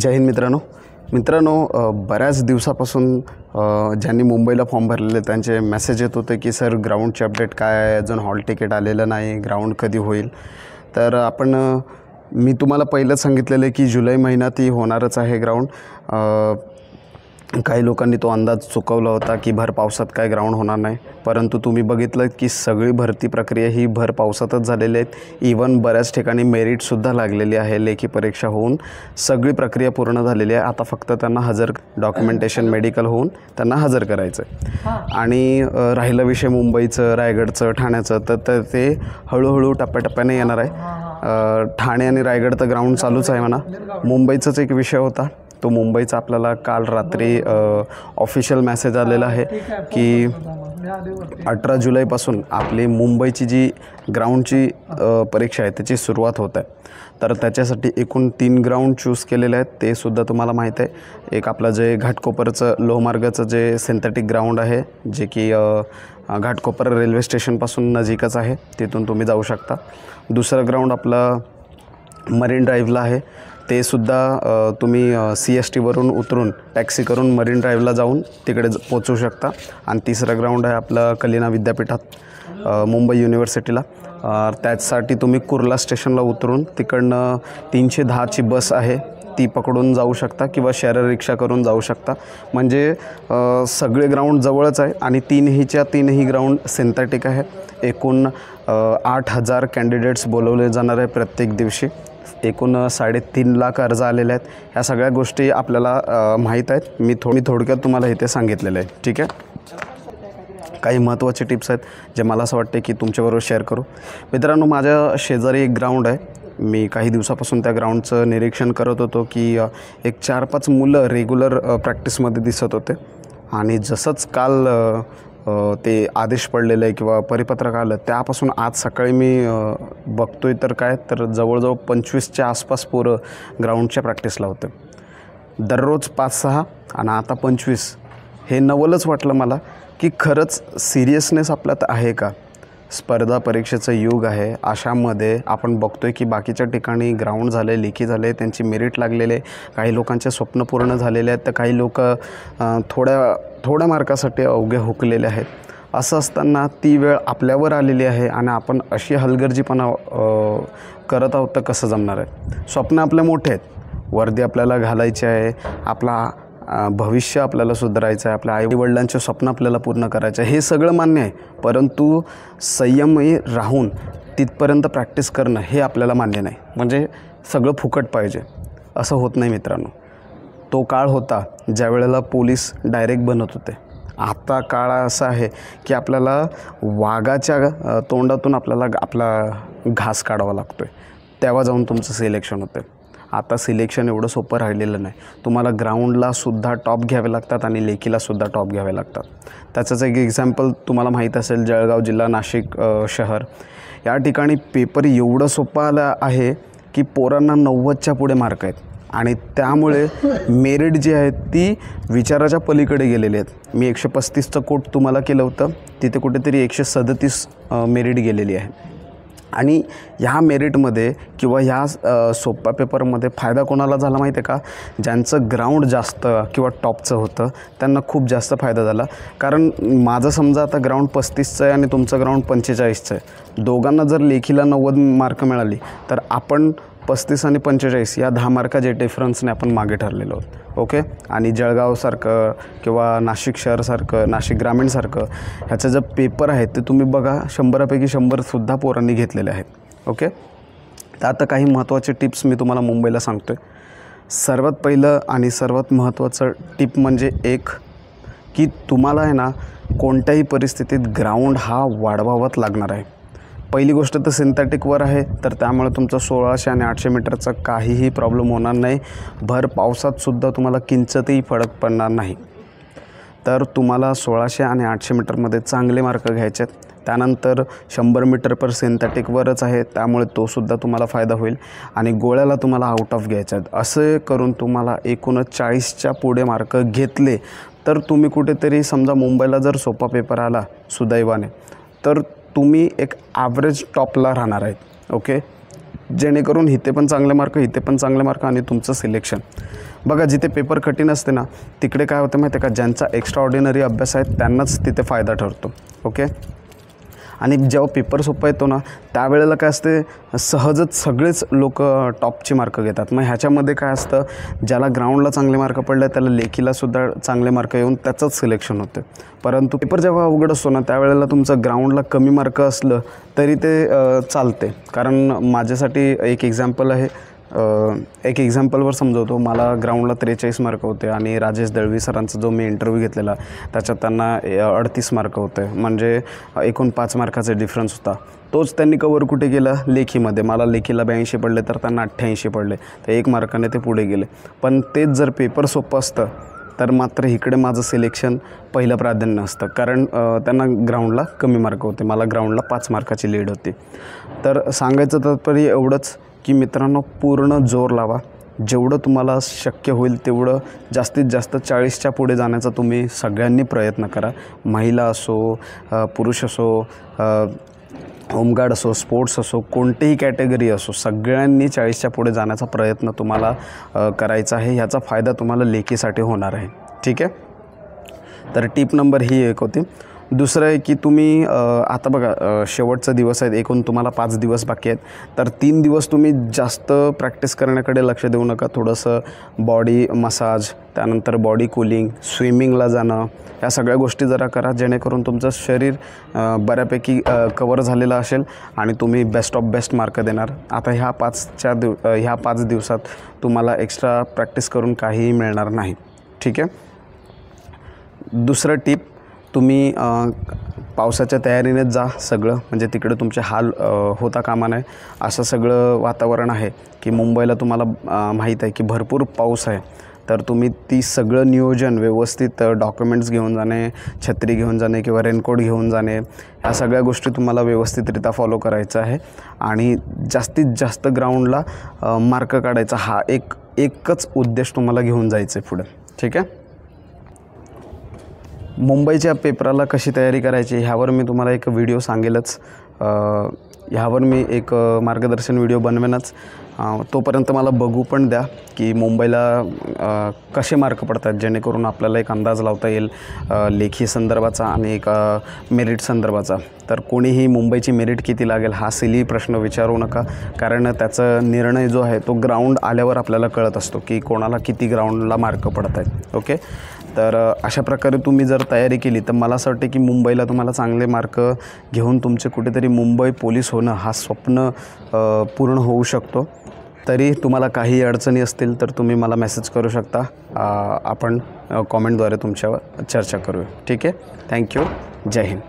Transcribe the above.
जय हिंद मित्रांनो. मित्रांनो बऱ्याच दिवसापासून ज्यांनी मुंबईला फॉर्म भरलेले त्यांचे मेसेज येत होते की सर ग्राउंडचे अपडेट काय आहे? अजून हॉल तिकीट आलेलं नाही. ग्राउंड कधी होईल? तर आपण मी तुम्हाला पहिलंच सांगितलेलं आहे की जुलै महिन्यात ही होणारच आहे ग्राउंड. काही लोकांनी तो अंदाज चुकवला होता की भर पावसात काय ग्राउंड होणार नाही. परंतु तुम्ही बघितलं की सगळी भरती प्रक्रिया ही भर पावसातच झालेली आहेत. इवन बऱ्याच ठिकाणी मेरिटसुद्धा लागलेली आहे. लेखी परीक्षा होऊन सगळी प्रक्रिया पूर्ण झालेली आहे. आता फक्त त्यांना हजर डॉक्युमेंटेशन मेडिकल होऊन त्यांना हजर करायचं आहे आणि राहिला विषय मुंबईचं रायगडचं ठाण्याचं तर तर ते हळूहळू टप्प्याटप्प्याने येणार आहे. ठाणे आणि रायगड तर ग्राउंड चालूच आहे म्हणा. मुंबईचाच एक विषय होता. तो मुंबईचा आपल्याला काल रात्री ऑफिशियल मेसेज आलेला आहे की अठरा जुलैपासून आपली मुंबईची जी ग्राउंडची परीक्षा आहे त्याची सुरुवात होत आहे. तर त्याच्यासाठी एकूण तीन ग्राउंड चूज केलेले आहेत ते सुद्धा तुम्हाला माहीत आहे. एक आपलं जे घाटकोपरचं लोहमार्गाचं जे सिंथेटिक ग्राउंड आहे जे की घाटकोपर रेल्वे स्टेशनपासून नजीकच आहे तिथून तुम्ही जाऊ शकता. दुसरं ग्राउंड आपलं मरीन ड्राईव्हला आहे. ते सुद्धा तुम्ही सी एस टीवरून उतरून टॅक्सी करून मरीन ड्राईव्हला जाऊन तिकडे ज- पोचू शकता. आणि तिसरं ग्राउंड आहे आपलं कलिना विद्यापीठात मुंबई युनिव्हर्सिटीला. त्याचसाठी तुम्ही कुर्ला स्टेशनला उतरून तिकडनं तीनशे दहाची बस आहे ती पकडून जाऊ शकता किंवा शेअर रिक्षा करून जाऊ शकता. म्हणजे सगळे ग्राउंड जवळच आहे आणि तीनहीच्या तीनही ग्राउंड सिंथेटिक आहे. एकूण आठ हजार कॅन्डिडेट्स बोलवले जाणार आहे प्रत्येक दिवशी. एकूण साडेतीन लाख अर्ज आलेले आहेत. ह्या सगळ्या गोष्टी आपल्याला माहीत आहेत. मी थो मी थोडक्यात तुम्हाला इथे सांगितलेलं आहे ठीक आहे? काही महत्त्वाचे टिप्स आहेत जे मला असं वाटते की तुमच्याबरोबर शेअर करू. मित्रांनो माझ्या शेजारी एक ग्राउंड आहे. मी काही दिवसापासून त्या ग्राउंडचं निरीक्षण करत होतो की एक चार पाच मुलं रेग्युलर प्रॅक्टिसमध्ये दिसत होते. आणि जसंच काल ते आदेश पडलेलं आहे किंवा परिपत्रक आलं त्यापासून आज सकाळी मी बघतो आहे तर काय तर जवळजवळ पंचवीसच्या आसपास पोरं ग्राउंडच्या प्रॅक्टिसला होते. दररोज पाच सहा आणि आता पंचवीस हे नवलच वाटलं मला की खरंच सिरियसनेस आपल्यात आहे का? स्पर्धा परीक्षेचं युग आहे. अशामध्ये आपण बघतोय की बाकीच्या ठिकाणी ग्राउंड झाले लेखी झाले त्यांची मेरिट लागलेले काही लोकांचे स्वप्न पूर्ण झालेले आहेत. तर काही लोक थोड्या थोड्या मार्कासाठी अवघे हुकलेले आहेत. असं असताना ती वेळ आपल्यावर आलेली आहे आणि आपण अशी हलगर्जीपणा करत आहोत तर कसं जमणार आहे? स्वप्न आपले मोठे आहेत. वर्दी आपल्याला घालायची आहे. आपला भविष्य आपल्याला सुधारायचं आहे आपल्या आईवडिलांचे स्वप्न आपल्याला पूर्ण करायचं आहे हे सगळं मान्य आहे. परंतु संयमी राहून तिथपर्यंत प्रॅक्टिस करणं हे आपल्याला मान्य नाही. म्हणजे सगळं फुकट पाहिजे. असं होत नाही मित्रांनो. तो काळ होता ज्या वेळेला पोलीस डायरेक्ट बनत होते. आता काळ असा आहे की आपल्याला वाघाच्या तोंडातून आपल्याला आपला घास काढावा लागतो आहे तेव्हा जाऊन तुमचं सिलेक्शन होतं आता सिलेक्शन एवढं सोपं राहिलेलं नाही. तुम्हाला ग्राउंडलासुद्धा टॉप घ्यावे लागतात आणि लेखीलासुद्धा टॉप घ्यावे लागतात. त्याचंच एक एक्झाम्पल तुम्हाला माहीत असेल जळगाव जिल्हा नाशिक शहर. या ठिकाणी पेपर एवढं सोपं आलं आहे की पोरांना नव्वदच्या पुढे मार्क आहेत. आणि त्यामुळे मेरिट जी आहे ती विचाराच्या पलीकडे गेलेली आहेत. मी एकशे पस्तीसचं कोट तुम्हाला केलं होतं. तिथे कुठेतरी एकशे सदतीस मेरिट गेलेली आहे. आणि ह्या मेरिटमध्ये किंवा ह्या सोप्या पेपरमध्ये फायदा कोणाला झाला माहिती आहे का? ज्यांचं ग्राउंड जास्त किंवा टॉपचं होतं त्यांना खूप जास्त फायदा झाला. कारण माझं समजा आता ग्राउंड पस्तीसचं आहे आणि तुमचं ग्राउंड पंचेचाळीसचं आहे. दोघांना जर लेखीला नव्वद मार्क मिळाली तर आपण पस्तीस आणि पंचेचाळीस या दहा मार्काच्या डिफरन्सने आपण मागे ठरलेलो आहोत. ओके आणि जळगावसारखं किंवा नाशिक शहरसारखं नाशिक ग्रामीणसारखं ह्याचं जे पेपर आहेत ते तुम्ही बघा. शंभरापैकी शंभरसुद्धा पोरांनी घेतलेले आहेत. ओके तर आता काही महत्त्वाचे टिप्स मी तुम्हाला मुंबईला सांगतो आहे सर्वात पहिलं आणि सर्वात महत्त्वाचं टिप म्हणजे एक की तुम्हाला आहे ना कोणत्याही परिस्थितीत ग्राउंड हा वाढवावाच लागणार आहे. पहिली गोष्ट तर सिंथेटिकवर आहे तर त्यामुळे तुमचा सोळाशे आणि आठशे मीटरचा काहीही प्रॉब्लेम होणार नाही. भर पावसातसुद्धा तुम्हाला किंचतही फरक पडणार नाही. तर तुम्हाला सोळाशे आणि आठशे मीटरमध्ये चांगले मार्क घ्यायचे आहेत. त्यानंतर शंभर मीटर पर सिंथेटिकवरच आहे त्यामुळे तोसुद्धा तुम्हाला फायदा होईल. आणि गोळ्याला तुम्हाला आउट ऑफ घ्यायच्या आहेत. असे करून तुम्हाला एकूणच चाळीसच्या पुढे मार्क घेतले तर तुम्ही कुठेतरी समजा मुंबईला जर सोपा पेपर आला सुदैवाने तर तुम्ही एक ॲव्हरेज टॉपला राहणार आहेत ओके जेणेकरून इथे पण चांगले मार्क इथे पण चांगले मार्क आणि तुमचं सिलेक्शन बघा जिथे पेपर कठीण असते ना तिकडे काय होतं माहिती आहे का? ज्यांचा एक्स्ट्रा ऑर्डिनरी अभ्यास आहे त्यांनाच तिथे फायदा ठरतो ओके आणि जेव्हा पेपर सोपा येतो ना त्यावेळेला काय असते सहजच सगळेच लोक टॉपचे मार्क घेतात. मग ह्याच्यामध्ये काय असतं ज्याला ग्राउंडला चांगले मार्क पडले त्याला लेखीलासुद्धा चांगले मार्क येऊन त्याचंच सिलेक्शन होते. परंतु पेपर जेव्हा अवघड असतो ना त्यावेळेला तुमचं ग्राउंडला कमी मार्क असलं तरी ते चालते. कारण माझ्यासाठी एक एक्झाम्पल आहे एक एक्झाम्पलवर समजवतो. मला ग्राउंडला त्रेचाळीस मार्क होते आणि राजेश दळवी सरांचा जो मी इंटरव्ह्यू घेतलेला त्याच्यात त्यांना अडतीस मार्क होते. म्हणजे एकूण पाच मार्काचा डिफरन्स होता. तोच त्यांनी कवर कुठे केला? लेखीमध्ये. मला लेखीला ब्याऐंशी पडले तर त्यांना अठ्ठ्याऐंशी पडले. तर एक मार्काने ते पुढे गेले. पण तेच जर पेपर सोपं असतं तर मात्र इकडे माझं सिलेक्शन पहिलं प्राधान्य असतं. कारण त्यांना ग्राउंडला कमी मार्क होते. मला ग्राउंडला पाच मार्काची लीड होती. तर सांगायचं तात्पर्य एवढंच की मित्रांनो पूर्ण जोर लावा. जेवढं तुम्हाला शक्य होईल तेवढं जास्तीत जास्त चाळीसच्या पुढे जाण्याचा तुम्ही सगळ्यांनी प्रयत्न करा. महिला असो पुरुष असो होमगार्ड असो स्पोर्ट्स असो कोणतीही कॅटेगरी असो सगळ्यांनी चाळीसच्या पुढे जाण्याचा प्रयत्न तुम्हाला करायचा आहे. ह्याचा फायदा तुम्हाला लेखीसाठी होणार आहे. ठीक आहे? तर टीप नंबर ही एक होती. दुसरं आहे की तुम्ही आता बघा शेवटचा दिवस आहेत एकूण तुम्हाला पाच दिवस बाकी आहेत तर तीन दिवस तुम्ही जास्त प्रॅक्टिस करण्याकडे लक्ष देऊ नका. थोडंसं बॉडी मसाज त्यानंतर बॉडी कुलिंग स्विमिंगला जाणं या सगळ्या गोष्टी जरा करा जेणेकरून तुमचं शरीर बऱ्यापैकी कवर झालेलं असेल आणि तुम्ही बेस्ट ऑफ बेस्ट मार्क देणार. आता ह्या पाचच्या दिव ह्या पाच दिवसात तुम्हाला एक्स्ट्रा प्रॅक्टिस करून काहीही मिळणार नाही. ठीक आहे? दुसरं टिप तुम्ही पावसाच्या तयारीनेच जा सगळं. म्हणजे तिकडे तुमचे हाल होता कामा नये. असं सगळं वातावरण आहे की मुंबईला तुम्हाला माहीत आहे की भरपूर पाऊस आहे. तर तुम्ही ती सगळं नियोजन व्यवस्थित डॉक्युमेंट्स घेऊन जाणे छत्री घेऊन जाणे किंवा रेनकोट घेऊन जाणे ह्या सगळ्या गोष्टी तुम्हाला व्यवस्थितरित्या फॉलो करायचं आहे. आणि जास्तीत जास्त ग्राउंडला मार्क काढायचा हा एक एकच उद्देश तुम्हाला घेऊन जायचं आहे पुढे. ठीक आहे? मुंबईच्या पेपराला कशी तयारी करायची ह्यावर मी तुम्हाला एक व्हिडिओ सांगेलच. ह्यावर मी एक मार्गदर्शन व्हिडिओ बनवेनच. तोपर्यंत मला बघू पण द्या की मुंबईला कसे मार्क पडतात जेणेकरून आपल्याला एक अंदाज लावता येईल लेखी संदर्भाचा आणि एक मेरिट संदर्भाचा. तर कोणीही मुंबईची मेरिट किती लागेल हा सिली प्रश्न विचारू नका. कारण त्याचा निर्णय जो आहे तो ग्राउंड आल्यावर आपल्याला कळत असतो की कोणाला किती ग्राउंडला मार्क पडत आहेत ओके? तर अशा प्रकारे तुम्ही जर तयारी केली तर मला असं वाटतं की मुंबईला तुम्हाला चांगले मार्क घेऊन तुमचे कुठेतरी मुंबई पोलीस होणं हा स्वप्न पूर्ण होऊ शकतो. तरी तुम्हाला काही अडचणी असतील तर तुम्ही मला मेसेज करू शकता. आपण कॉमेंटद्वारे तुमच्यावर चर्चा करूया. ठीक आहे? Thank you. जय हिंद.